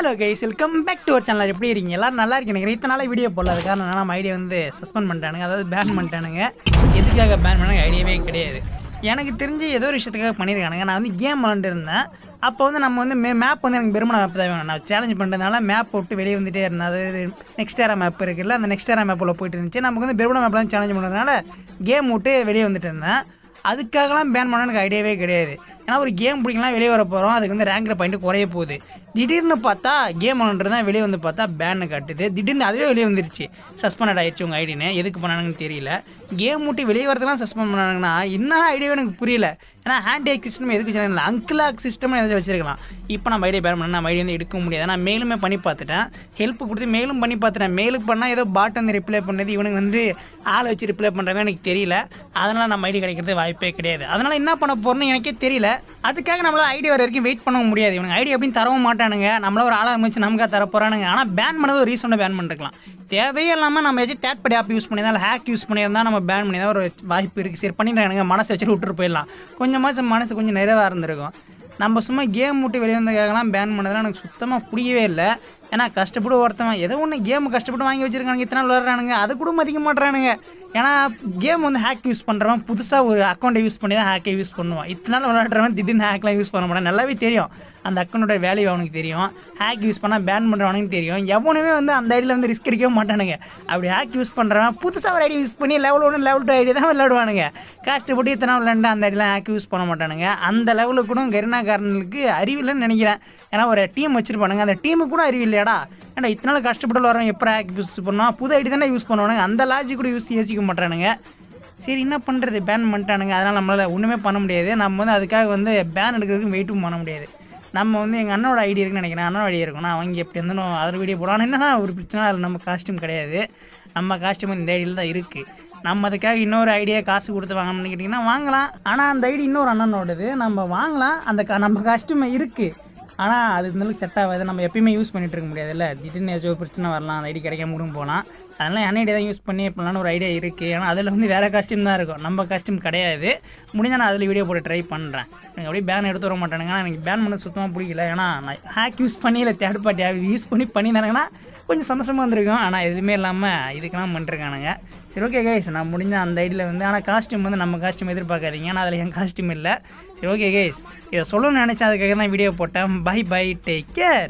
Hello guys welcome back to ஒரு channel எப்படி இருக்கீங்க? எல்லாரும் நல்லா இருக்கீங்க எனக்கு இத்தனை நாள் வீடியோ போடல. அது காரணம் நம்ம ஐடியா வந்து சஸ்பெண்ட் பண்ணிட்டானுங்க. அதாவது பேன் பண்ணிட்டானுங்க. எதுக்காக பேன் பண்ணாங்க ஐடியாவே கிடையாது. எனக்கு தெரிஞ்சு ஏதோ ஒரு விஷயத்துக்காக பண்ணியிருக்கானுங்க நான் வந்து கேம் விளாண்டுருந்தேன். அப்போ வந்து நம்ம வந்து மே மேப் வந்து எனக்கு பெருமன மேப் தான் வேணும். நான் சேலஞ்ச் பண்ணுறதுனால மேப் விட்டு வெளியே வந்துட்டே இருந்தேன். அது நெக்ஸ்ட் ஏரா மேப் இருக்குல்ல அந்த நெக்ஸ்ட் ஏரா மேப்பில் போயிட்டு இருந்துச்சு. நமக்கு வந்து பெருமன மேப் தான் சேலஞ்ச் பண்ணுறதுனால கேம் விட்டு வெளியே வந்துட்டு இருந்தேன். அதுக்காகலாம் பேன் பண்ண எனக்கு ஐடியாவே கிடையாது. ஏன்னா ஒரு கேம் பிடிக்கலாம் வெளியே வர போகிறோம் அதுக்கு வந்து ரேங்கில் பாயிண்ட் குறைய போகுது. திடீர்னு பார்த்தா கேம் விளாண்டுறது தான் வெளியே வந்து பார்த்தா பேன்னு காட்டுது. திடீர்னு அதுவே வெளியே வந்துருச்சு. சஸ்பெண்ட் ஆயிடுச்சு உங்கள் ஐடின்னு எதுக்கு பண்ணானுங்கன்னு தெரியல. கேம் விட்டு வெளியே வரதுலாம் சஸ்பெண்ட் பண்ணானுங்கன்னா என்ன ஐடியாவே எனக்கு புரியல. ஏன்னா ஹேண்ட் ஏக் சிஸ்டம் எதுக்கு வச்சுருக்காங்க அங்கிளாக் சிஸ்டம் எதாவது வச்சிருக்கலாம். இப்போ நம்ம ஐடியா பேன் பண்ண நம்ம ஐடியா வந்து எடுக்க முடியாது. நான் மேலுமே பண்ணி பார்த்துட்டேன். ஹெல்ப் கொடுத்து மேலும் பண்ணி பார்த்துட்டேன். மேலுக்கு பண்ணால் ஏதோ பாட் வந்து ரிப்ளை பண்ணது இவனுக்கு வந்து ஆளை வச்சு ரிப்ளை பண்ணுறதுன்னு எனக்கு தெரியல. அதனால் நம்ம ஐடி கிடைக்கிறது வாய்ப்பே கிடையாது. அதனால் என்ன பண்ண போகிறேன்னு எனக்கே தெரியல. அதுக்காக நம்மளால் ஐடியா வர வரைக்கும் வெயிட் பண்ண முடியாது. இவனுக்கு ஐடியா எப்படின்னு தரவும் மாட்டானுங்க. நம்மள ஒரு ஆளாக அமைச்சு நமக்காக தர போகிறானுங்க ஆனால் பேன் பண்ணது ஒரு ரீசனை பேன் பண்ணிருக்கலாம். தேவையே இல்லாமல் நம்ம ஏதாச்சும் டேட் படி ஆப் யூஸ் பண்ணியிருந்தா இல்லை ஹேக் யூஸ் பண்ணியிருந்தால் நம்ம பேன் பண்ணி தான் ஒரு வாய்ப்பு இருக்குது சரி பண்ணிடுறானுங்க மனசை வச்சுட்டு விட்டுட்டு போயிடலாம். கொஞ்சமாச்சும் மனசு கொஞ்சம் நிறைவாக இருந்திருக்கும். நம்ம சும்மா கேம் விட்டு வெளியே வந்ததுக்காகலாம் பேன் பண்ணதெல்லாம் எனக்கு சுத்தமாக பிடிக்கவே இல்லை. ஏன்னா கஷ்டப்பட்டு ஒருத்தவன் ஏதோ ஒன்று கேம் கஷ்டப்பட்டு வாங்கி வச்சிருக்கானுங்க இத்தனை விளாட்றானுங்க அது கூட மதிக்க மாட்றானுங்க. ஏன்னா கேம் வந்து ஹேக் யூஸ் பண்ணுறவன் புதுசாக ஒரு அக்கௌண்ட்டை யூஸ் பண்ணி தான் ஹேக்கை யூஸ் பண்ணுவான். இத்தனை நாள் விளாட்றவன் திடீர்னு ஹேக்லாம் யூஸ் பண்ண மாட்டான். நல்லாவே தெரியும். அந்த அக்கௌண்ட்டோட வேல்யூ அவனுக்கு தெரியும். ஹேக் யூஸ் பண்ணால் பேன் பண்ணுறவனுக்கு தெரியும். எவனுமே வந்து அந்த ஐடியில் வந்து ரிஸ்க் எடுக்கவே மாட்டானுங்க. அப்படி ஹேக் யூஸ் பண்ணுறவன் புதுசாக ஒரு ஐடி யூஸ் பண்ணி லெவல் ஒன்று லெவல் டூ ஐடி தான் விளையாடுவானுங்க. கஷ்டப்பட்டு இத்தனை விளையாண்டு விளாண்டு அந்த ஐடியெலாம் ஹேக் யூஸ் பண்ண மாட்டானுங்க. அந்த லெவலுக்கு கூட கருணாகாரனுக்கு அறிவில்லைன்னு நினைக்கிறேன். ஏன்னா ஒரு டீம் வச்சுருப்பானுங்க. அந்த டீமுக்கு கூட அறிவில்லை இல்லையாடா? ஏன்னா இத்தனை நாள் கஷ்டப்பட்டு வரவங்க எப்போ ஹேக் யூஸ் பண்ணோம் புது ஐடி தானே யூஸ் பண்ணுவானுங்க. அந்த லாஜிக் கூட யூஸ் யோசிக்க மாட்டானுங்க. சரி என்ன பண்ணுறது பேன் பண்ணிட்டானுங்க. அதனால் நம்மளால் ஒன்றுமே பண்ண முடியாது. நம்ம வந்து அதுக்காக வந்து பேன் எடுக்கிறதுக்கு வெயிட்டும் பண்ண முடியாது. நம்ம வந்து எங்கள் அண்ணனோட ஐடியா இருக்குன்னு நினைக்கிறேன். அண்ணனோட ஐடியா இருக்கும். நான் அவங்க எப்படி இருந்தாலும் அதில் வீடியோ போடலாம் என்னன்னா ஒரு பிரச்சனை. அதில் நம்ம காஸ்ட்யூம் கிடையாது. நம்ம காஸ்ட்யூம் இந்த ஐடியில் தான் இருக்குது நம்ம அதுக்காக இன்னொரு ஐடியா காசு கொடுத்து வாங்கணும்னு கேட்டிங்கன்னா வாங்கலாம். ஆனால் அந்த ஐடி இன்னொரு அண்ணனோடது. நம்ம வாங்கலாம். அந்த கா நம்ம காஸ்ட்யூம் இருக்குது ஆனால் அது இருந்தாலும் செட் ஆகாது. நம்ம எப்பயுமே யூஸ் பண்ணிட்டு இருக்க முடியாதுல்ல? திடீர்னு ஏதாச்சும் ஒரு பிரச்சனை வரலாம் அந்த ஐடி கிடைக்காம கூட போகலாம் அதனால் என்ஐடி தான் யூஸ் பண்ணி பண்ணலான்னு ஒரு ஐடியா இருக்குது ஏன்னா அதில் வந்து வேறு காஸ்ட்யூம் தான் இருக்கும். நம்ம காஸ்ட்யூம் கிடையாது. முடிஞ்சால் நான் அதில் வீடியோ போட்டு ட்ரை பண்ணுறேன் எனக்கு அப்படியே பேன் எடுத்து வர மாட்டானுங்க. ஆனால் எனக்கு பேன் பண்ண சுத்தமாக பிடிக்கல. ஏன்னா நான் ஹேக் யூஸ் பண்ணி இல்லை தேர்ட் பார்ட்டி யூஸ் பண்ணி பண்ணியிருந்தாங்கன்னா கொஞ்சம் சந்தோஷமாக இருந்திருக்கும். ஆனால் எதுவுமே இல்லாமல் இதுக்கெல்லாம் பண்ணிருக்கானுங்க. சரி ஓகே கைஸ் நான் முடிஞ்ச அந்த ஐடியில் வந்து ஆனால் காஸ்ட்யூம் வந்து நம்ம காஸ்ட்யூம் எதிர்பார்க்காதீங்க. ஆனால் அதில் என் காஸ்ட்யூம் இல்லை. சரி ஓகே கைஸ் இதை சொல்லணும்னு நினச்சேன். அதுக்காக தான் வீடியோ போட்டேன். By bye take care